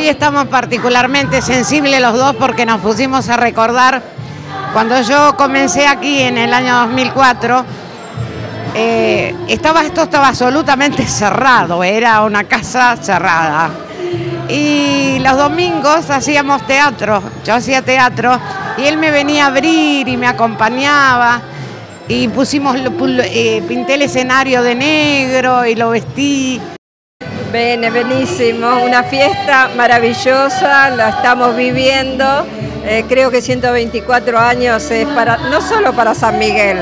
Hoy estamos particularmente sensibles los dos porque nos pusimos a recordar cuando yo comencé aquí en el año 2004. Eh, estaba, esto estaba absolutamente cerrado, era una casa cerrada. Y los domingos hacíamos teatro, yo hacía teatro y él me venía a abrir y me acompañaba y pusimos, eh, pinté el escenario de negro y lo vestí. Bene, benissimo, una fiesta maravillosa, la estamos viviendo. Eh, creo que 124 años es para, no solo para San Miguel,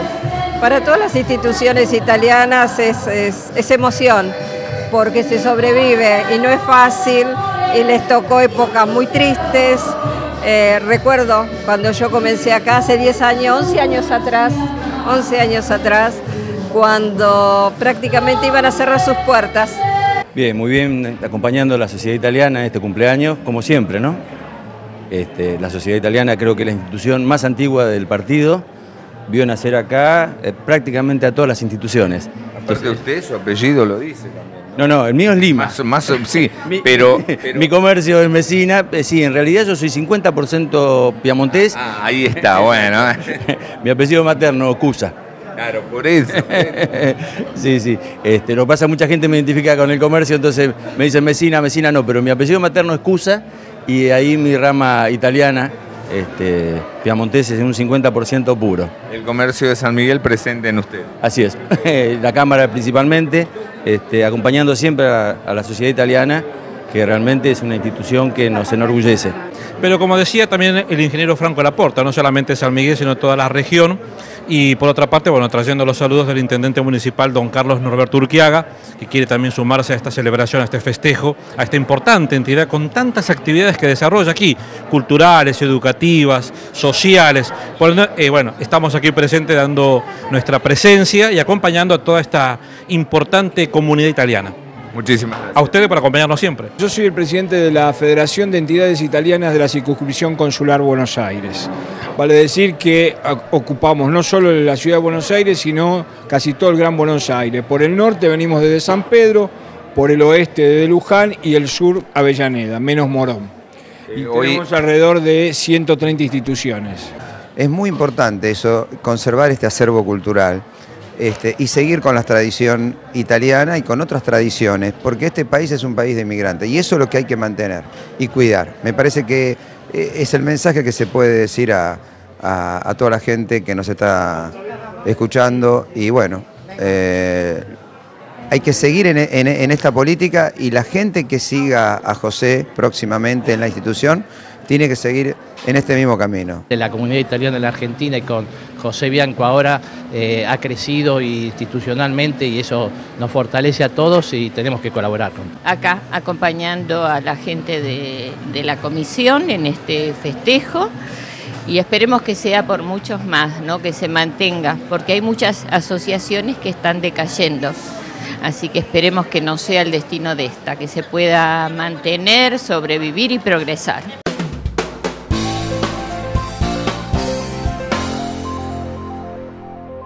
para todas las instituciones italianas es, es, emoción, porque se sobrevive y no es fácil y les tocó épocas muy tristes. Eh, recuerdo cuando yo comencé acá hace 10 años, 11 años atrás, 11 años atrás, cuando prácticamente iban a cerrar sus puertas Bien, muy bien, acompañando a la sociedad italiana en este cumpleaños, como siempre, ¿no? Este, la sociedad italiana creo que es la institución más antigua del partido, vio nacer acá eh, prácticamente a todas las instituciones. Aparte usted, su apellido lo dice también. ¿no? no, el mío es Lima. Más, sí, pero, Mi comercio es Mesina, eh, sí, en realidad yo soy 50% piamontés. Ah, ahí está, bueno. Mi apellido materno, Cusa. Claro, por eso. sí, sí. Este, lo pasa, mucha gente me identifica con el comercio, entonces me dicen Mesina, Mesina no, pero mi apellido materno es Cusa y ahí mi rama italiana, este, piamontese, es un 50% puro. El comercio de San Miguel presente en usted. Así es, la Cámara principalmente, este, acompañando siempre a, a la sociedad italiana, que realmente es una institución que nos enorgullece. Pero como decía también el ingeniero Franco Laporta, no solamente San Miguel, sino toda la región, y por otra parte, bueno, trayendo los saludos del intendente municipal, don Carlos Norberto Urquiaga, que quiere también sumarse a esta celebración, a este festejo, a esta importante entidad con tantas actividades que desarrolla aquí, culturales, educativas, sociales. Eh, bueno, estamos aquí presentes dando nuestra presencia y acompañando a toda esta importante comunidad italiana. Muchísimas gracias. A ustedes por acompañarnos siempre. Yo soy el presidente de la Federación de Entidades Italianas de la Circunscripción Consular Buenos Aires. Vale decir que ocupamos no solo la ciudad de Buenos Aires, sino casi todo el Gran Buenos Aires. Por el norte venimos desde San Pedro, por el oeste de Luján y el sur Avellaneda, menos Morón. Y tenemos alrededor de 130 instituciones. Es muy importante eso, conservar este acervo cultural. Este, y seguir con la tradición italiana y con otras tradiciones, porque este país es un país de inmigrantes y eso es lo que hay que mantener y cuidar. Me parece que eh, es el mensaje que se puede decir a, toda la gente que nos está escuchando y bueno, eh, hay que seguir en, en esta política y la gente que siga a José próximamente en la institución tiene que seguir en este mismo camino. La comunidad italiana en la Argentina y con José Bianco ahora eh, ha crecido institucionalmente y eso nos fortalece a todos y tenemos que colaborar. Acá acompañando a la gente de, la comisión en este festejo y esperemos que sea por muchos más, ¿no? que se mantenga, porque hay muchas asociaciones que están decayendo. Así que esperemos que no sea el destino de esta, que se pueda mantener, sobrevivir y progresar.